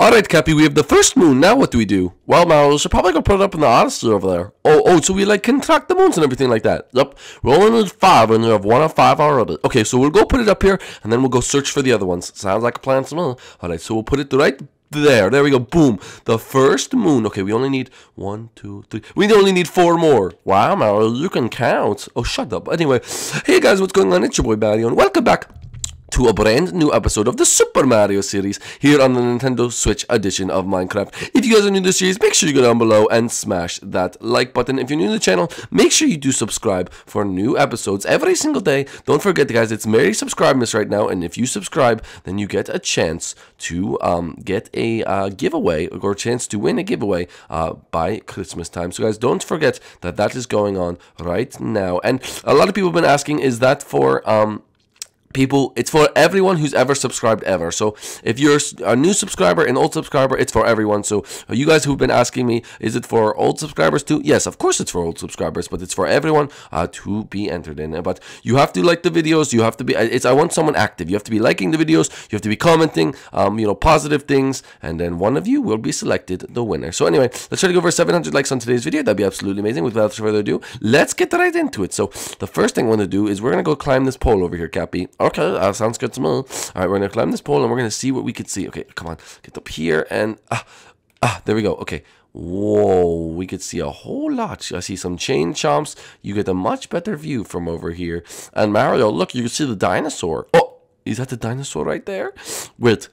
Alright, Cappy, we have the first moon. Now what do we do? Well, Mario, we should probably go put it up in the Odyssey over there. Oh, oh, so we like contract the moons and everything like that. Yep. We're only need five and we have one of five already. Okay, so we'll go put it up here and then we'll go search for the other ones. Sounds like a plan to me. Alright, so we'll put it right there. There we go. Boom. The first moon. Okay, we only need one, two, three. We only need four more. Wow, Mario, you can count. Oh, shut up. Anyway, hey guys, what's going on? It's your boy Mario and welcome back to a brand new episode of the Super Mario series here on the Nintendo Switch edition of Minecraft. If you guys are new to the series, make sure you go down below and smash that like button. If you're new to the channel, make sure you do subscribe for new episodes every single day. Don't forget, guys, it's Merry Subscribers right now, and if you subscribe, then you get a chance to um, get a uh, giveaway or a chance to win a giveaway uh, by Christmas time. So, guys, don't forget that that is going on right now. And a lot of people have been asking, is that for... Um, people it's for everyone who's ever subscribed ever. So if you're a new subscriber an old subscriber it's for everyone. So you guys who've been asking me is it for old subscribers too? Yes of course it's for old subscribers but it's for everyone uh, to be entered in. But you have to like the videos you have to be it's i want someone active. You have to be liking the videos you have to be commenting um you know positive things and then one of you will be selected the winner. So anyway let's try to go over 700 likes on today's video. That'd be absolutely amazing. Without further ado let's get right into it. So the first thing i want to do is we're gonna go climb this pole over here cappy Okay, uh, sounds good to me. All right, we're gonna climb this pole and we're gonna see what we can see. Okay, come on, get up here and ah, ah, there we go. Okay, whoa, we could see a whole lot. I see some chain chomps. You get a much better view from over here. And Mario, look, you can see the dinosaur. Oh, is that the dinosaur right there? Wait,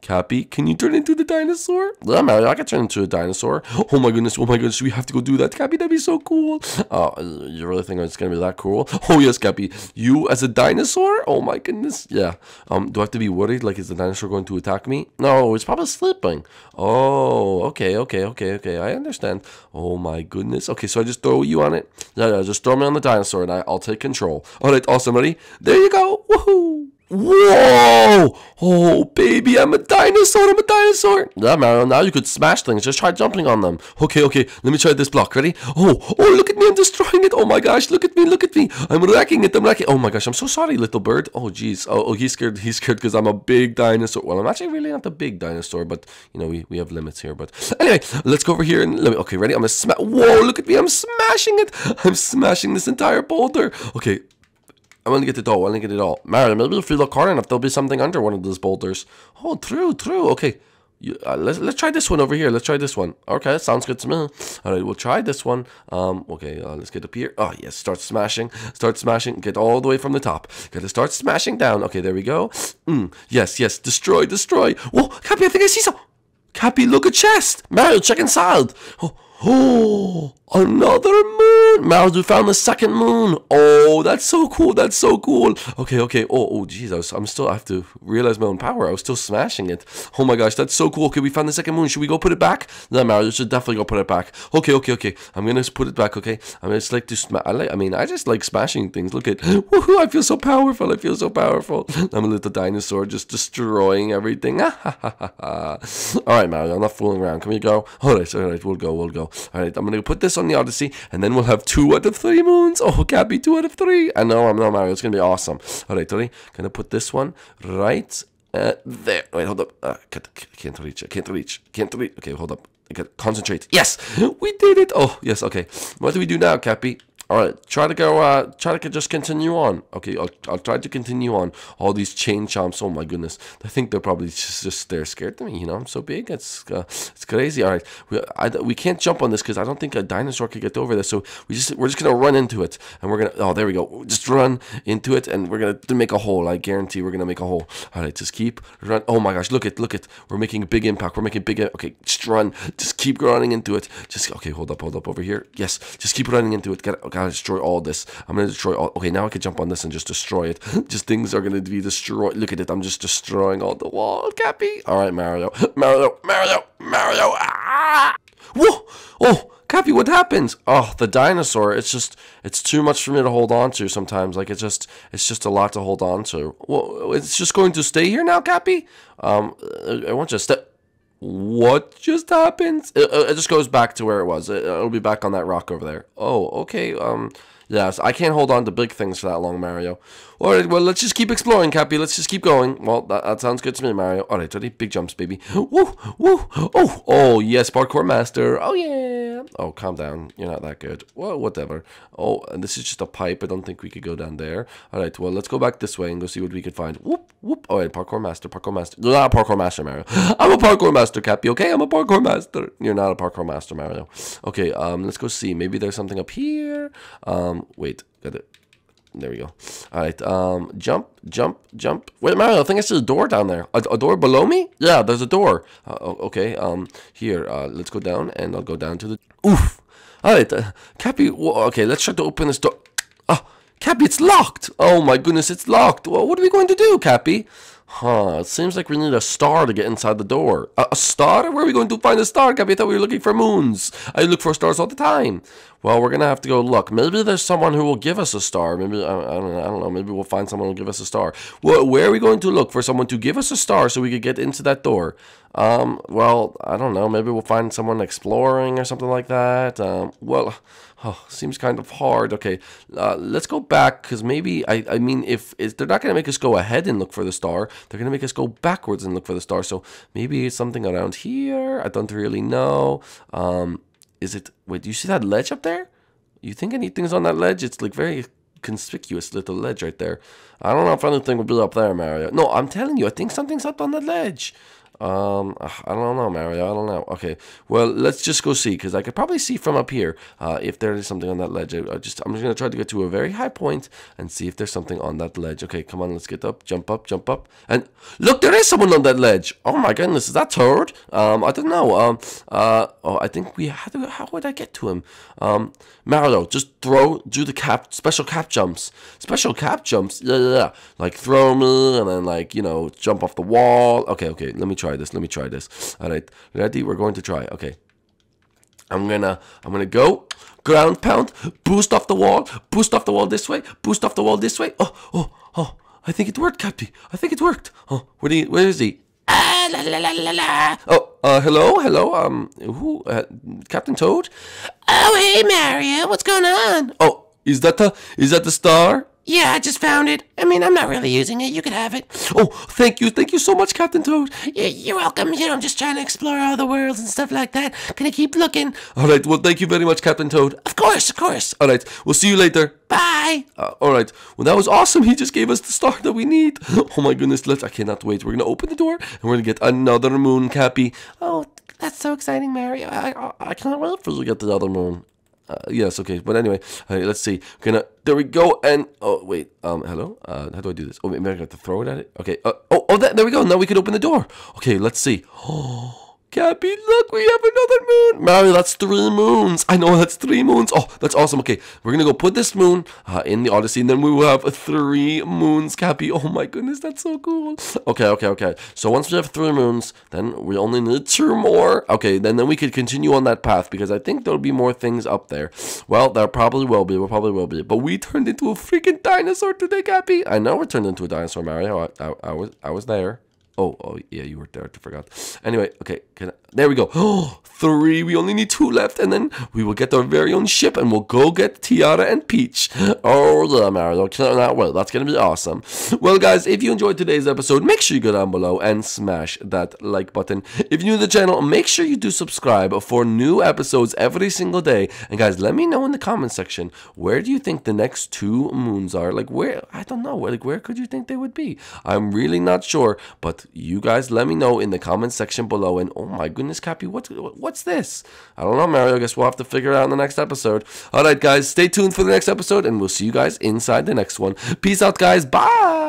Cappy, can you turn into the dinosaur? Yeah, Mario, I can turn into a dinosaur. Oh my goodness, oh my goodness, we have to go do that. Cappy, that'd be so cool. Oh, you really think it's gonna be that cool? Oh yes, Cappy, you as a dinosaur? Oh my goodness, yeah. Um, do I have to be worried? Like, is the dinosaur going to attack me? No, it's probably sleeping. Oh, okay, okay, okay, okay, I understand. Oh my goodness. Okay, so I just throw you on it. Yeah, yeah, just throw me on the dinosaur and I, I'll take control. All right, awesome, ready? There you go. Woohoo! Whoa! Oh, baby, I'm a dinosaur, I'm a dinosaur. Yeah, Mario, now you could smash things. Just try jumping on them. Okay, okay, let me try this block. Ready? Oh, oh, look at me, I'm destroying it. Oh my gosh, look at me, look at me. I'm wrecking it, I'm wrecking Oh my gosh, I'm so sorry, little bird. Oh, jeez. Oh, oh, he's scared, he's scared because I'm a big dinosaur. Well, I'm actually really not a big dinosaur, but, you know, we, we have limits here. But anyway, let's go over here and let me, okay, ready? I'm gonna smash. Whoa, look at me, I'm smashing it. I'm smashing this entire boulder. Okay, I want to get it all. I want to get it all. Mario, maybe if you look hard enough, there'll be something under one of those boulders. Oh, true, true. Okay. You, uh, let's let's try this one over here. Let's try this one. Okay, sounds good to me. All right, we'll try this one. Um, okay, uh, let's get up here. Oh yes, start smashing, start smashing. Get all the way from the top. Got to start smashing down. Okay, there we go. Mm, yes, yes, destroy, destroy. Whoa, Cappy, I think I see some. Cappy, look a chest. Mario, check inside. Oh, oh, Another moon! We found the second moon. Oh, that's so cool. That's so cool. Okay, okay. Oh, oh, jeez. I'm still, I have to realize my own power. I was still smashing it. Oh my gosh, that's so cool. Okay, we found the second moon. Should we go put it back? No, Mario, you should definitely go put it back. Okay, okay, okay. I'm gonna put it back, okay? I'm just like to smash. I like, I mean, I just like smashing things. Look at, woohoo, I feel so powerful. I feel so powerful. I'm a little dinosaur just destroying everything. all right, Mario, I'm not fooling around. Can we go? All right, all right, we'll go, we'll go. All right, I'm gonna put this on the Odyssey, and then we'll have two out of three moons. Oh, can't be two out of three. I know, I'm not Mario. It's gonna be awesome. All right, ready? Gonna put this one right uh, there. Wait, hold up. Uh, can't, can't reach. I can't reach. Can't reach. Okay, hold up. I gotta concentrate. Yes, we did it. Oh, yes. Okay. What do we do now, Cappy? All right, try to go. Uh, try to just continue on. Okay, I'll, I'll try to continue on. All these chain chomps. Oh my goodness, I think they're probably just, just they're scared of me. You know, I'm so big. It's uh, it's crazy. All right, we I, we can't jump on this because I don't think a dinosaur could get over this. So we just we're just gonna run into it, and we're gonna. Oh, there we go. Just run into it, and we're gonna make a hole. I guarantee we're gonna make a hole. All right, just keep run. Oh my gosh, look at look at. We're making a big impact. We're making big. Okay, just run. Just keep running into it. Just okay. Hold up. Hold up over here. Yes. Just keep running into it. Gotta gotta destroy all this. I'm gonna destroy all. Okay, now I can jump on this and just destroy it. just things are gonna be destroyed. Look at it. I'm just destroying all the wall. Cappy. All right, Mario. Mario. Mario. Mario. Ah! Whoa! Oh. Cappy, what happens? Oh, the dinosaur. It's just, it's too much for me to hold on to sometimes. Like, it's just, it's just a lot to hold on to. Well, it's just going to stay here now, Cappy? Um, I want you to step. What just happened? It, it, just goes back to where it was. Uh, it, will be back on that rock over there. Oh, okay. Um, Yes, I can't hold on to big things for that long, Mario. All right, well, let's just keep exploring, Cappy. Let's just keep going. Well, that, that sounds good to me, Mario. All right, ready? Big jumps, baby. Woo, woo. Oh, oh, yes, parkour master. Oh, yeah. Oh, calm down. You're not that good. Well, whatever. Oh, and this is just a pipe. I don't think we could go down there. All right, well, let's go back this way and go see what we could find. Whoop, whoop. All right, parkour master, parkour master. You're not a parkour master, Mario. I'm a parkour master, Cappy, okay? I'm a parkour master. You're not a parkour master, Mario. Okay, um, let's go see. Maybe there's something up here. Um, wait, got it. There we go. All right. Um, jump, jump, jump. Wait, Mario. I think I see a door down there. A, a door below me? Yeah, there's a door. Uh, okay. Um, here. Uh, let's go down, and I'll go down to the. Oof. All right. Uh, Cappy. Okay. Let's try to open this door. Oh, Cappy, it's locked. Oh my goodness, it's locked. Well, what are we going to do, Cappy? Huh, it seems like we need a star to get inside the door. A, a star? Where are we going to find a star, Cappy? I thought we were looking for moons. I look for stars all the time. Well, we're going to have to go look. Maybe there's someone who will give us a star. Maybe, I, I, don't, know, I don't know. Maybe we'll find someone who will give us a star. Well, where are we going to look for someone to give us a star so we could get into that door? Um, well, I don't know. Maybe we'll find someone exploring or something like that. Um, well, oh, seems kind of hard. Okay, uh, let's go back because maybe I, I mean, if, if they're not going to make us go ahead and look for the star, they're going to make us go backwards and look for the star. So maybe it's something around here. I don't really know. Um, is it? Wait, do you see that ledge up there? You think anything's on that ledge? It's like very conspicuous little ledge right there. I don't know if anything will be up there, Mario. No, I'm telling you, I think something's up on that ledge. Um, I don't know, Mario. I don't know. Okay, well, let's just go see because I could probably see from up here uh, if there is something on that ledge. I, I just I'm just gonna try to get to a very high point and see if there's something on that ledge. Okay, come on, let's get up, jump up, jump up, and look, there is someone on that ledge. Oh my goodness, is that Toad? Um, I don't know. Um, uh, oh, I think we had to. How would I get to him? Um, Mario, just throw, do the cap, special cap jumps, special cap jumps. Yeah, yeah, yeah. Like throw me and then like you know jump off the wall. Okay, okay. Let me try try this. Let me try this. All right, ready? We're going to try. Okay. I'm gonna, I'm gonna go ground pound, boost off the wall, boost off the wall this way, boost off the wall this way. Oh, oh, oh! I think it worked, Cappy. I think it worked. Oh, where, he, where is he? Ah, la, la, la. Oh, uh, hello, hello. Um, who? Uh, Captain Toad? Oh, hey, Mario. What's going on? Oh, is that the, is that the star? Yeah, I just found it. I mean, I'm not really using it. You could have it. Oh, thank you. Thank you so much, Captain Toad. You're welcome. You know, I'm just trying to explore all the worlds and stuff like that. Can I keep looking? All right. Well, thank you very much, Captain Toad. Of course, of course. All right. We'll see you later. Bye. Uh, all right. Well, that was awesome. He just gave us the star that we need. Oh, my goodness. Let's, I cannot wait. We're going to open the door and we're going to get another moon, Cappy. Oh, that's so exciting, Mario. I, I, I can't wait for us to get the other moon. Uh, yes, okay. But anyway, let's see. Gonna there we go. And oh wait, um, hello. Uh, how do I do this? Oh, maybe I got to throw it at it. Okay. Uh, oh, oh, that, there we go. Now we can open the door. Okay, let's see. Oh. Cappy, look, we have another moon. Mario, that's three moons. I know that's three moons. Oh, that's awesome. Okay, we're gonna go put this moon uh, in the Odyssey, and then we will have three moons, Cappy. Oh my goodness, that's so cool. Okay, okay, okay. So once we have three moons, then we only need two more. Okay, then then we could continue on that path because I think there'll be more things up there. Well, there probably will be. There probably will be. But we turned into a freaking dinosaur today, Cappy. I know we turned into a dinosaur, Mario. I, I, I was I was there. Oh, oh, yeah, you were there. I forgot. Anyway, okay, I, there we go. Oh, three. We only need two left, and then we will get our very own ship, and we'll go get Tiara and Peach. Oh, yeah, Mario. That ah, well, that's gonna be awesome. Well, guys, if you enjoyed today's episode, make sure you go down below and smash that like button. If you're new to the channel, make sure you do subscribe for new episodes every single day. And guys, let me know in the comment section where do you think the next two moons are? Like where? I don't know. Like where could you think they would be? I'm really not sure, but you guys let me know in the comment section below. And oh my goodness, Cappy, what's what's this? I don't know, Mario. I guess we'll have to figure it out in the next episode. All right, guys, stay tuned for the next episode, and we'll see you guys inside the next one. Peace out, guys. Bye.